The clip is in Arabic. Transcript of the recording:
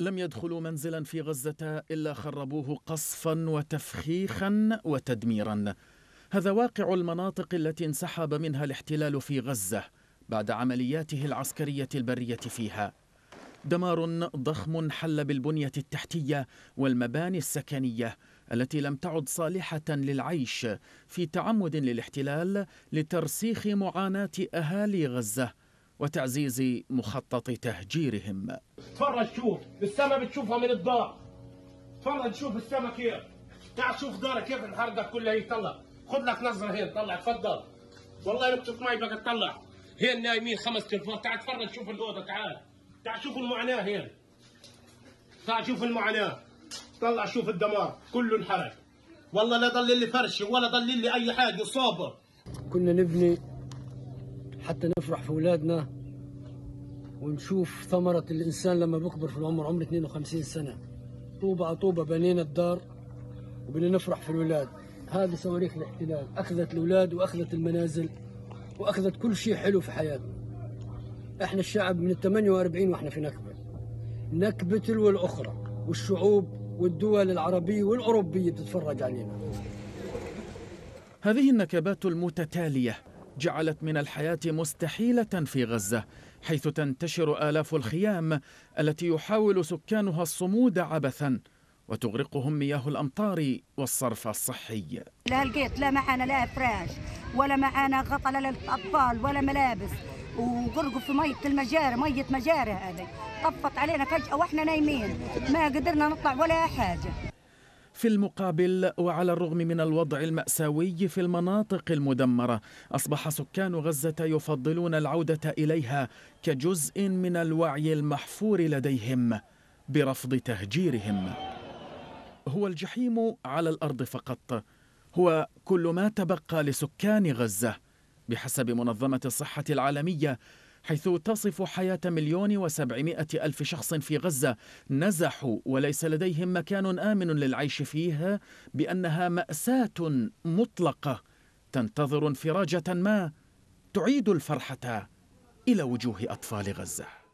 لم يدخلوا منزلا في غزة إلا خربوه قصفا وتفخيخا وتدميرا. هذا واقع المناطق التي انسحب منها الاحتلال في غزة بعد عملياته العسكرية البرية فيها. دمار ضخم حل بالبنية التحتية والمباني السكنية التي لم تعد صالحة للعيش في تعمد للاحتلال لترسيخ معاناة أهالي غزة. وتعزيز مخطط تهجيرهم. تفرج شوف السما بتشوفها من الدار. تفرج شوف السما كيف. تعال شوف دارك كيف انحرقت كلها. هي طلع. خذ لك نظرة هين طلع. تفضل. والله لو بتشوف معي بقى تطلع. هين نايمين خمس تلفون تعال تفرج شوف الأوضة. تعال. تعال شوف المعاناة هين. تعال شوف المعاناة. طلع شوف الدمار. كله انحرق. والله لا ضل لي فرش ولا ضل لي أي حاجة. صابر. كنا نبني حتى نفرح في اولادنا ونشوف ثمرة الإنسان لما بيكبر في العمر عمر 52 سنة. طوبة طوبة بنينا الدار وبدنا نفرح في الأولاد هذه صواريخ الاحتلال أخذت الأولاد وأخذت المنازل وأخذت كل شيء حلو في حياتنا. إحنا الشعب من ال 48 وإحنا في نكبة. نكبة تلو الأخرى والشعوب والدول العربية والأوروبية بتتفرج علينا. هذه النكبات المتتالية جعلت من الحياة مستحيلة في غزة حيث تنتشر آلاف الخيام التي يحاول سكانها الصمود عبثا وتغرقهم مياه الأمطار والصرف الصحي. لا لقيت لا معنا لا فراش ولا معنا غطا للأطفال ولا ملابس. وغرقوا في مية المجاري مية مجاري هذه. طفت علينا فجأة وإحنا نايمين. ما قدرنا نطلع ولا حاجة. في المقابل وعلى الرغم من الوضع المأساوي في المناطق المدمرة أصبح سكان غزة يفضلون العودة إليها كجزء من الوعي المحفور لديهم برفض تهجيرهم. هو الجحيم على الأرض فقط. هو كل ما تبقى لسكان غزة بحسب منظمة الصحة العالمية حيث تصف حياة مليون وسبعمائة ألف شخص في غزة نزحوا وليس لديهم مكان آمن للعيش فيه بأنها مأساة مطلقة تنتظر انفراجة ما تعيد الفرحة إلى وجوه أطفال غزة.